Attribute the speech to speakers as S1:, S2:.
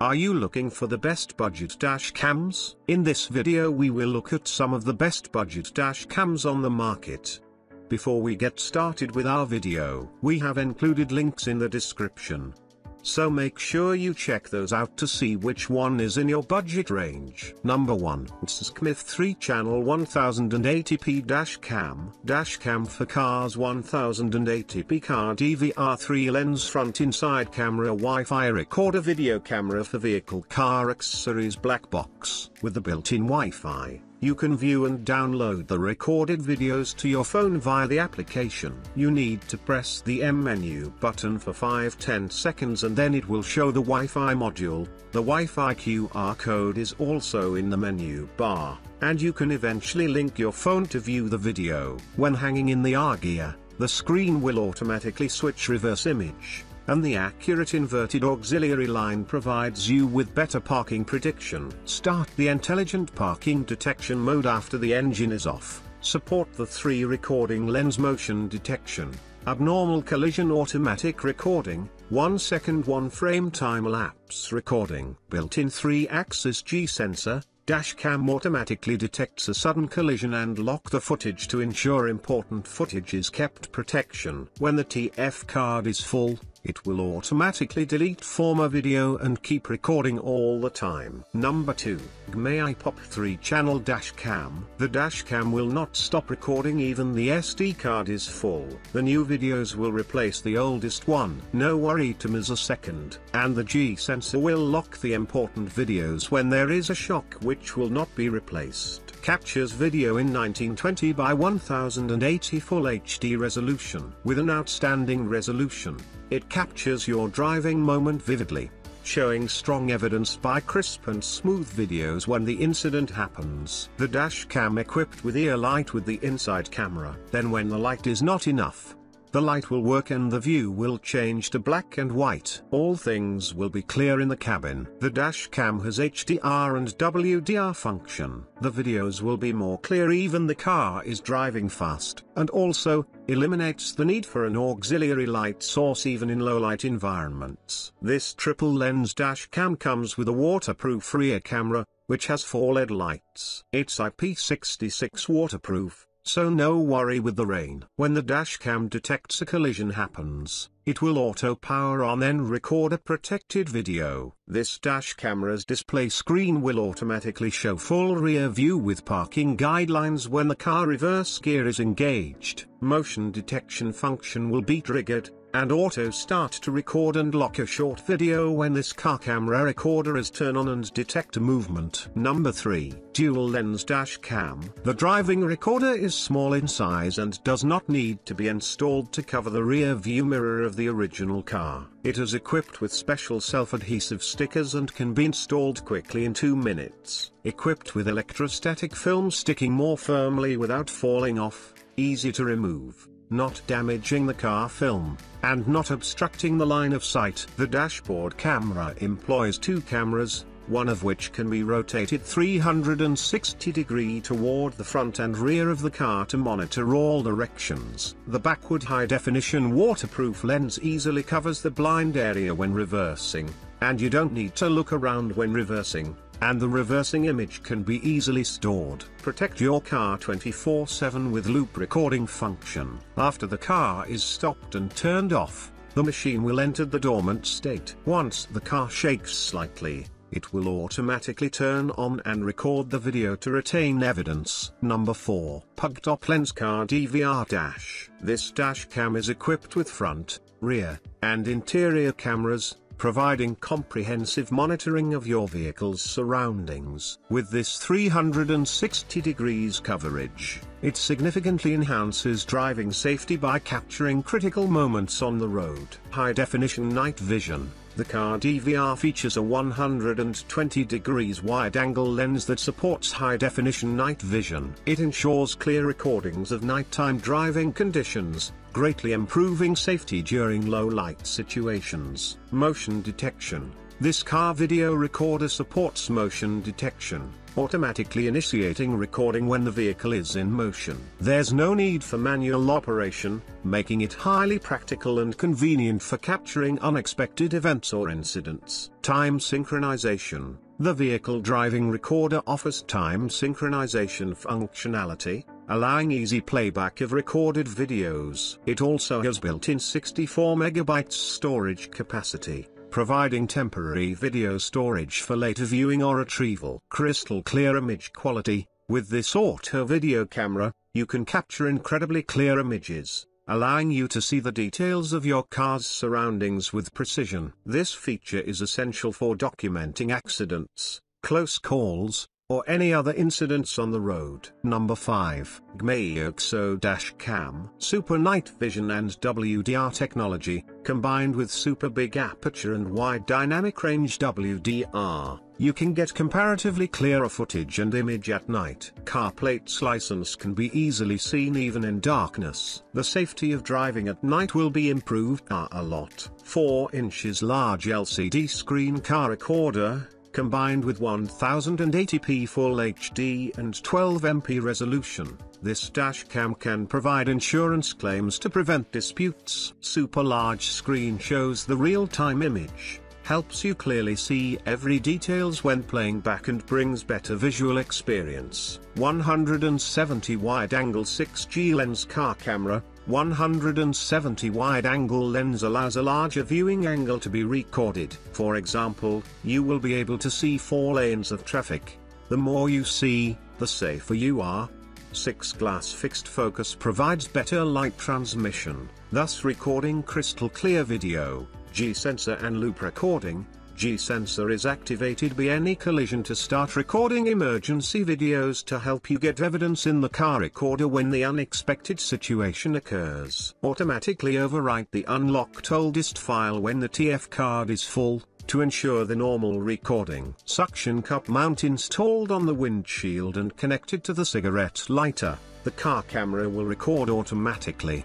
S1: Are you looking for the best budget dash cams? In this video we will look at some of the best budget dash cams on the market. Before we get started with our video, we have included links in the description. So make sure you check those out to see which one is in your budget range. Number 1. Smith 3 channel 1080p dash cam. Dash cam for cars 1080p car DVR 3 lens front inside camera Wi-Fi recorder video camera for vehicle car accessories black box with the built-in Wi-Fi. You can view and download the recorded videos to your phone via the application. You need to press the M menu button for 5-10 seconds and then it will show the Wi-Fi module. The Wi-Fi QR code is also in the menu bar, and you can eventually link your phone to view the video. When hanging in the gear, the screen will automatically switch reverse image and the accurate inverted auxiliary line provides you with better parking prediction. Start the intelligent parking detection mode after the engine is off. Support the 3 recording lens motion detection, abnormal collision automatic recording, 1 second 1 frame time lapse recording, built-in 3-axis G sensor, Dashcam automatically detects a sudden collision and lock the footage to ensure important footage is kept protection. When the TF card is full, it will automatically delete former video and keep recording all the time. Number 2. GMAIPOP 3 Channel Dash Cam. The dash cam will not stop recording even the SD card is full. The new videos will replace the oldest one. No worry to miss a second. And the G sensor will lock the important videos when there is a shock which will not be replaced captures video in 1920 by 1080 Full HD resolution. With an outstanding resolution, it captures your driving moment vividly, showing strong evidence by crisp and smooth videos when the incident happens. The dash cam equipped with IR light with the inside camera. Then when the light is not enough, the light will work and the view will change to black and white. All things will be clear in the cabin. The dash cam has HDR and WDR function. The videos will be more clear even the car is driving fast. And also, eliminates the need for an auxiliary light source even in low light environments. This triple lens dash cam comes with a waterproof rear camera, which has four LED lights. It's IP66 waterproof so no worry with the rain. When the dashcam detects a collision happens, it will auto power on then record a protected video. This dash camera's display screen will automatically show full rear view with parking guidelines when the car reverse gear is engaged. Motion detection function will be triggered, and auto start to record and lock a short video when this car camera recorder is turned on and detect movement. Number 3. Dual Lens Dash Cam. The driving recorder is small in size and does not need to be installed to cover the rear view mirror of the original car. It is equipped with special self-adhesive stickers and can be installed quickly in 2 minutes. Equipped with electrostatic film sticking more firmly without falling off, easy to remove not damaging the car film, and not obstructing the line of sight. The dashboard camera employs two cameras, one of which can be rotated 360 degree toward the front and rear of the car to monitor all directions. The backward high-definition waterproof lens easily covers the blind area when reversing, and you don't need to look around when reversing and the reversing image can be easily stored. Protect your car 24-7 with loop recording function. After the car is stopped and turned off, the machine will enter the dormant state. Once the car shakes slightly, it will automatically turn on and record the video to retain evidence. Number 4. PUGTOP Lens Car DVR Dash. This dash cam is equipped with front, rear, and interior cameras, providing comprehensive monitoring of your vehicle's surroundings. With this 360 degrees coverage, it significantly enhances driving safety by capturing critical moments on the road. High definition night vision. The car DVR features a 120 degrees wide-angle lens that supports high-definition night vision. It ensures clear recordings of nighttime driving conditions, greatly improving safety during low light situations. Motion detection. This car video recorder supports motion detection, automatically initiating recording when the vehicle is in motion. There's no need for manual operation, making it highly practical and convenient for capturing unexpected events or incidents. Time synchronization. The vehicle driving recorder offers time synchronization functionality, allowing easy playback of recorded videos. It also has built-in 64 megabytes storage capacity providing temporary video storage for later viewing or retrieval. Crystal clear image quality, with this auto video camera, you can capture incredibly clear images, allowing you to see the details of your car's surroundings with precision. This feature is essential for documenting accidents, close calls, or any other incidents on the road. Number 5. GME Dash Cam Super Night Vision and WDR technology, combined with super big aperture and wide dynamic range WDR, you can get comparatively clearer footage and image at night. Car plates license can be easily seen even in darkness. The safety of driving at night will be improved a lot. 4 inches large LCD screen car recorder, Combined with 1080p Full HD and 12MP resolution, this dashcam can provide insurance claims to prevent disputes. Super large screen shows the real-time image, helps you clearly see every details when playing back and brings better visual experience. 170 wide-angle 6G lens car camera, 170 wide-angle lens allows a larger viewing angle to be recorded. For example, you will be able to see four lanes of traffic. The more you see, the safer you are. 6 glass fixed focus provides better light transmission, thus recording crystal clear video, G-sensor and loop recording, G-sensor is activated by any collision to start recording emergency videos to help you get evidence in the car recorder when the unexpected situation occurs. Automatically overwrite the unlocked oldest file when the TF card is full, to ensure the normal recording. Suction cup mount installed on the windshield and connected to the cigarette lighter, the car camera will record automatically.